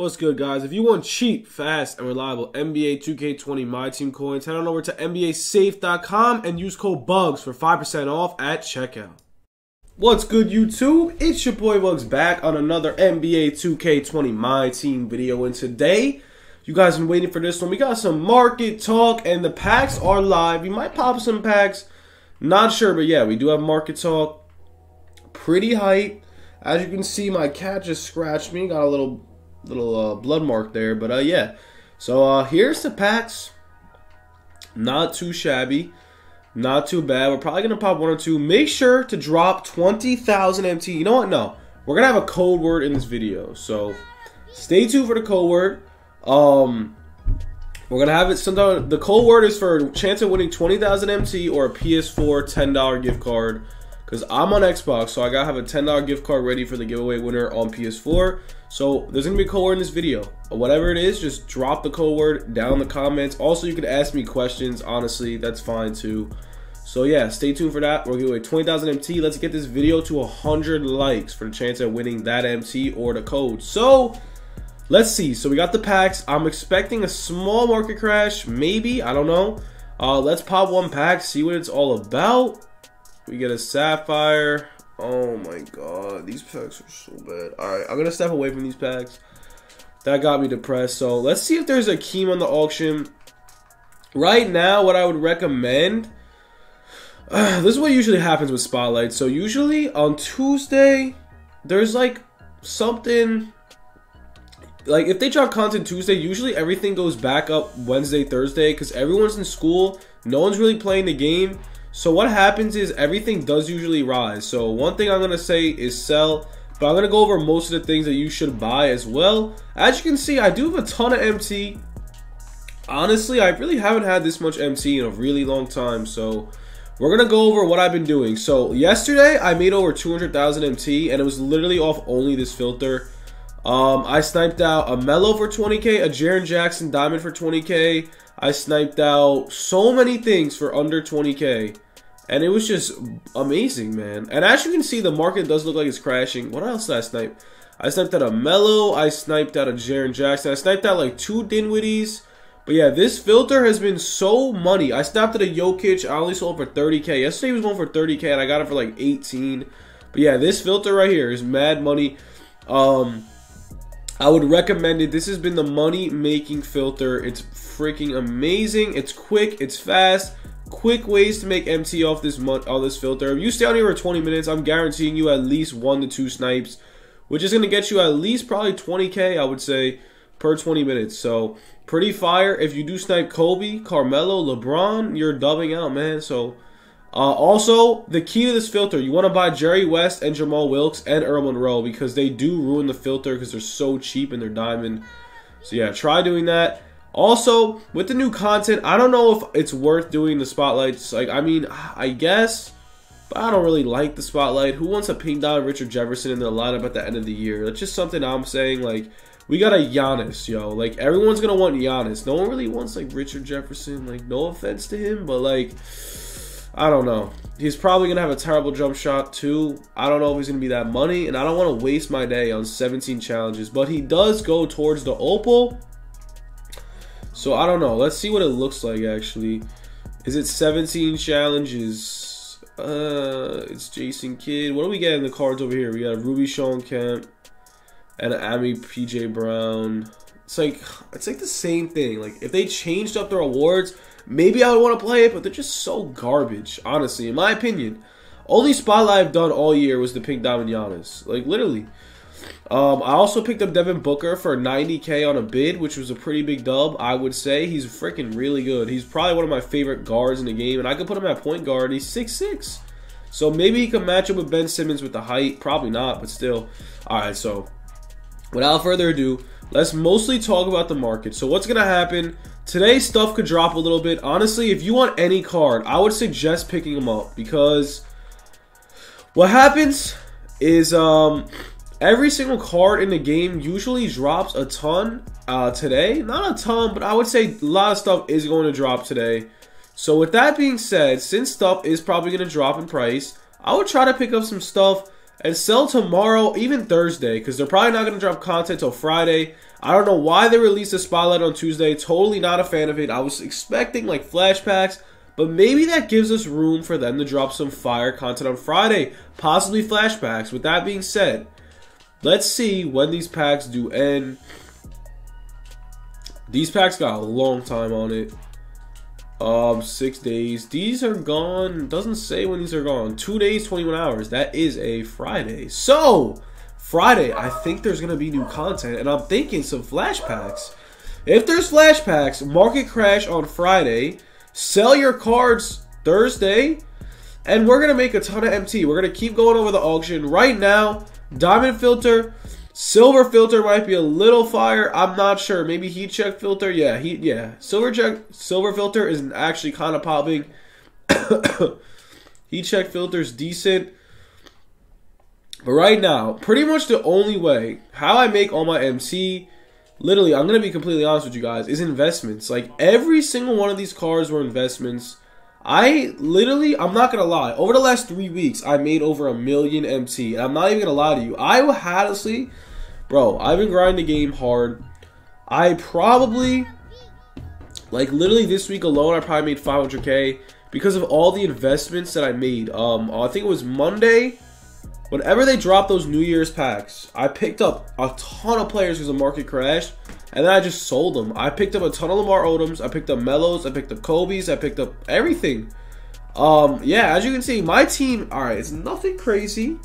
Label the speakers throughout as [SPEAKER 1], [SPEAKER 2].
[SPEAKER 1] What's good, guys? If you want cheap, fast, and reliable NBA 2K20 My Team coins, head on over to NBASafe.com and use code BUGZ for 5% off at checkout. What's good, YouTube? It's your boy Bugz back on another NBA 2K20 My Team video, and today, you guys been waiting for this one. We got some market talk, and the packs are live. We might pop some packs, not sure, but yeah, we do have market talk. Pretty hype. As you can see, my cat just scratched me. Got a little little uh, blood mark there. But uh, yeah, so uh, here's the packs. Not too shabby, not too bad. We're probably gonna pop one or two. Make sure to drop twenty thousand MT. You know what? No, we're gonna have a code word in this video, so stay tuned for the code word. Um, we're gonna have it. Sometime the code word is for chance of winning twenty thousand MT or a PS4 ten dollar gift card. Because I'm on Xbox, so I gotta have a ten dollar gift card ready for the giveaway winner on PS4. So there's gonna be a code word in this video. Whatever it is, just drop the code word down in the comments. Also, you can ask me questions. Honestly, that's fine too. So yeah, stay tuned for that. We're giving away 20,000 MT. Let's get this video to 100 likes for the chance at winning that MT or the code. So let's see. So we got the packs. I'm expecting a small market crash, maybe. I don't know. Uh, let's pop one pack, see what it's all about. We get a sapphire. Oh my god, these packs are so bad. Alright, I'm gonna step away from these packs. That got me depressed. So let's see if there's a Keem on the auction. Right now, what I would recommend. Uh, this is what usually happens with Spotlight. So usually on Tuesday, there's like something like if they drop content Tuesday, usually everything goes back up Wednesday, Thursday because everyone's in school. No one's really playing the game. So what happens is everything does usually rise. So one thing I'm going to say is sell, but I'm going to go over most of the things that you should buy as well. As you can see, I do have a ton of MT. Honestly, I really haven't had this much MT in a really long time, so we're going to go over what I've been doing. So yesterday, I made over 200,000 MT, and it was literally off only this filter. Um, I sniped out a Melo for 20k, a Jaren Jackson Diamond for 20k. I sniped out so many things for under 20k. And it was just amazing, man. And as you can see, the market does look like it's crashing. What else did I snipe? I sniped out a Melo. I sniped out a Jaren Jackson. I sniped out like two Dinwiddies. But yeah, this filter has been so money. I snapped at a Jokic. I only sold for 30k. Yesterday he was going for 30k and I got it for like 18. But yeah, this filter right here is mad money. Um, I would recommend it. This has been the money making filter. It's freaking amazing. It's quick. It's fast. Quick ways to make MT off this month, all this filter. If you stay on here for 20 minutes, I'm guaranteeing you at least one to two snipes, which is going to get you at least probably 20k, I would say, per 20 minutes. So pretty fire. If you do snipe Kobe, Carmelo, LeBron, you're dubbing out, man. So uh, also, the key to this filter, you want to buy Jerry West and Jamal Wilkes and Earl Monroe because they do ruin the filter because they're so cheap and they're diamond. So yeah, try doing that. Also, with the new content, I don't know if it's worth doing the spotlights. Like, I mean, I guess, but I don't really like the spotlight. Who wants a pink dot Richard Jefferson in their lineup at the end of the year? That's just something I'm saying. Like, we got a Giannis, yo. Like, everyone's gonna want Giannis. No one really wants like Richard Jefferson. Like, no offense to him, but like. I don't know. He's probably going to have a terrible jump shot too. I don't know if he's going to be that money, and I don't want to waste my day on 17 challenges. But he does go towards the opal. So I don't know. Let's see what it looks like actually. Is it 17 challenges? Uh, it's Jason Kidd. What do we get in the cards over here? We got Ruby Shawn Kemp and Ami PJ Brown. It's like it's like the same thing. Like if they changed up their awards, maybe I would want to play it, but they're just so garbage, honestly, in my opinion. Only spotlight I've done all year was the Pink Diamond Giannis. Like, literally. Um, I also picked up Devin Booker for 90k on a bid, which was a pretty big dub, I would say. He's freaking really good. He's probably one of my favorite guards in the game, and I could put him at point guard. He's 6'6". So maybe he could match up with Ben Simmons with the height. Probably not, but still. Alright, so without further ado, let's mostly talk about the market. So what's going to happen Today, stuff could drop a little bit. Honestly, if you want any card, I would suggest picking them up because what happens is um, every single card in the game usually drops a ton uh, today. Not a ton, but I would say a lot of stuff is going to drop today. So with that being said, since stuff is probably going to drop in price, I would try to pick up some stuff and sell tomorrow, even Thursday, because they're probably not going to drop content till Friday. I don't know why they released a spotlight on Tuesday. Totally not a fan of it. I was expecting like flashbacks, but maybe that gives us room for them to drop some fire content on Friday, possibly flashbacks. With that being said, let's see when these packs do end. These packs got a long time on it. Um, six days. These are gone. Doesn't say when these are gone. Two days, 21 hours. That is a Friday. So, Friday, I think there's going to be new content, and I'm thinking some flash packs. If there's flash packs, market crash on Friday, sell your cards Thursday, and we're going to make a ton of MT. We're going to keep going over the auction. Right now, Diamond Filter, Silver Filter might be a little fire. I'm not sure. Maybe Heat Check Filter. Yeah, heat. Yeah, Silver Check Silver Filter is actually kind of popping. heat Check Filter is decent. But right now, pretty much the only way how I make all my MC, literally, I'm gonna be completely honest with you guys, is investments. Like every single one of these cars were investments. I literally, I'm not gonna lie. Over the last three weeks, I made over a million MT, and I'm not even gonna lie to you. I honestly, bro, I've been grinding the game hard. I probably, like literally this week alone, I probably made 500k because of all the investments that I made. Um, I think it was Monday whenever they dropped those New Year's packs, I picked up a ton of players because the market crashed, and then I just sold them. I picked up a ton of Lamar Odoms, I picked up Melos, I picked up Kobe's, I picked up everything. Um, yeah, as you can see, my team, alright, it's nothing crazy.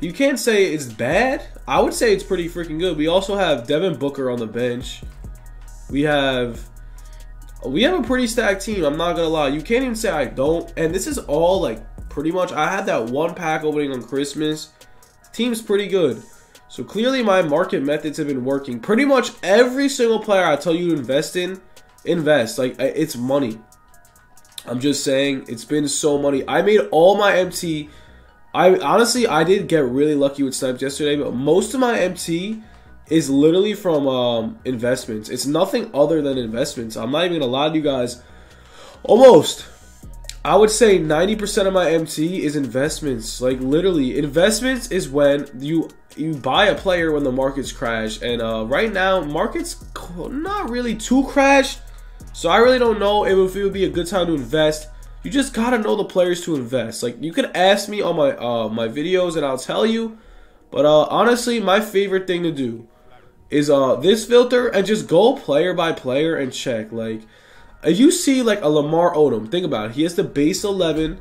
[SPEAKER 1] You can't say it's bad. I would say it's pretty freaking good. We also have Devin Booker on the bench. We have we have a pretty stacked team. I'm not gonna lie. You can't even say I don't. And this is all like pretty much. I had that one pack opening on Christmas. Team's pretty good. So clearly my market methods have been working. Pretty much every single player I tell you to invest in, invest. Like, it's money. I'm just saying, it's been so money. I made all my MT. I honestly, I did get really lucky with snipes yesterday, but most of my MT is literally from um, investments. It's nothing other than investments. I'm not even gonna lie to you guys. Almost I would say 90% of my MT is investments. Like literally, investments is when you you buy a player when the markets crash. And uh, right now, markets not really too crashed. So I really don't know if it would be a good time to invest. You just gotta know the players to invest. Like you could ask me on my uh, my videos and I'll tell you. But uh, honestly, my favorite thing to do is uh, this filter and just go player by player and check. Like if you see like a Lamar Odom, think about it. He has the base 11.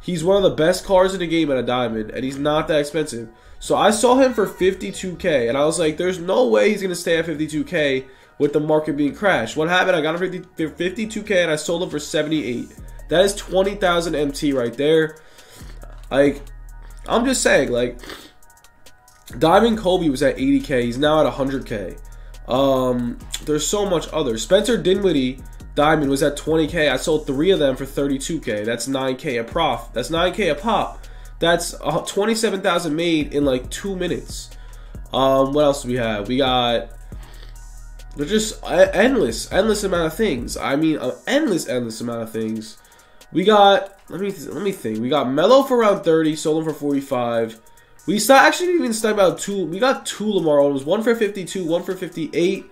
[SPEAKER 1] He's one of the best cars in the game at a diamond, and he's not that expensive. So I saw him for 52k, and I was like, there's no way he's gonna stay at 52k with the market being crashed. What happened? I got him for 52k, and I sold him for 78. That is 20,000 MT right there. Like, I'm just saying, like, Diamond Kobe was at 80k. He's now at 100k. Um, there's so much other. Spencer Dinwiddie Diamond was at 20k. I sold three of them for 32k. That's 9k a prof. That's 9k a pop. That's uh, 27,000 made in like two minutes. Um, what else do we have? We got they're just endless, endless amount of things. I mean, an endless, endless amount of things. We got let me let me think. We got Melo for around 30, sold him for 45. We saw actually even start about two. We got two Lamar Odoms, one for 52, one for 58.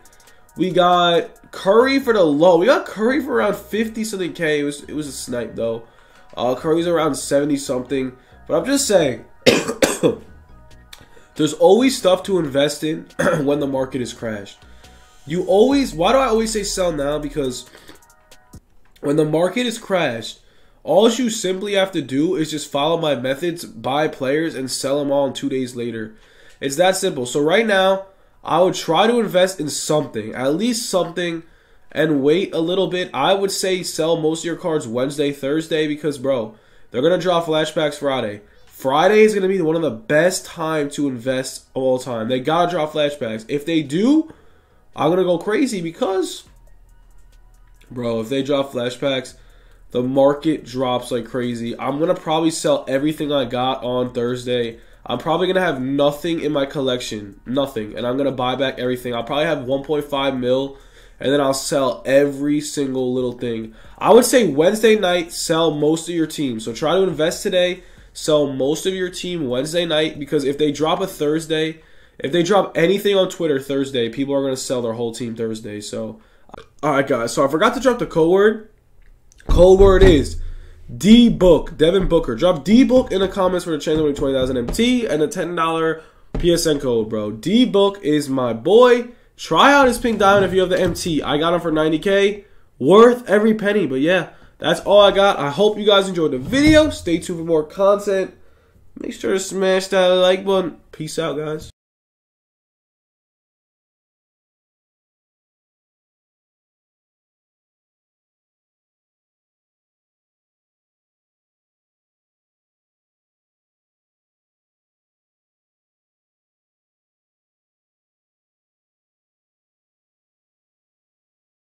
[SPEAKER 1] We got Curry for the low. We got Curry for around 50 something K. It was it was a snipe though. Uh, Curry's around 70 something. But I'm just saying, there's always stuff to invest in when the market is crashed. You always, why do I always say sell now? Because when the market is crashed, all you simply have to do is just follow my methods, buy players, and sell them all two days later. It's that simple. So right now, I would try to invest in something, at least something, and wait a little bit. I would say sell most of your cards Wednesday, Thursday, because, bro, they're going to draw flashbacks Friday. Friday is going to be one of the best time to invest of all time. They got to draw flashbacks. If they do, I'm going to go crazy because, bro, if they draw flashbacks, the market drops like crazy. I'm going to probably sell everything I got on Thursday I'm probably gonna have nothing in my collection, nothing, and I'm gonna buy back everything. I'll probably have 1.5 mil, and then I'll sell every single little thing. I would say Wednesday night, sell most of your team. So try to invest today, sell most of your team Wednesday night because if they drop a Thursday, If they drop anything on Twitter Thursday, people are going to sell their whole team Thursday. So, all right, guys. So I forgot to drop the code word. Code word is D Book, Devin Booker. Drop D Book in the comments for the chance to win 20,000 MT and a $10 PSN code, bro. D Book is my boy. Try out his pink diamond if you have the MT. I got him for 90k. Worth every penny. But yeah, that's all I got. I hope you guys enjoyed the video. Stay tuned for more content. Make sure to smash that like button. Peace out, guys.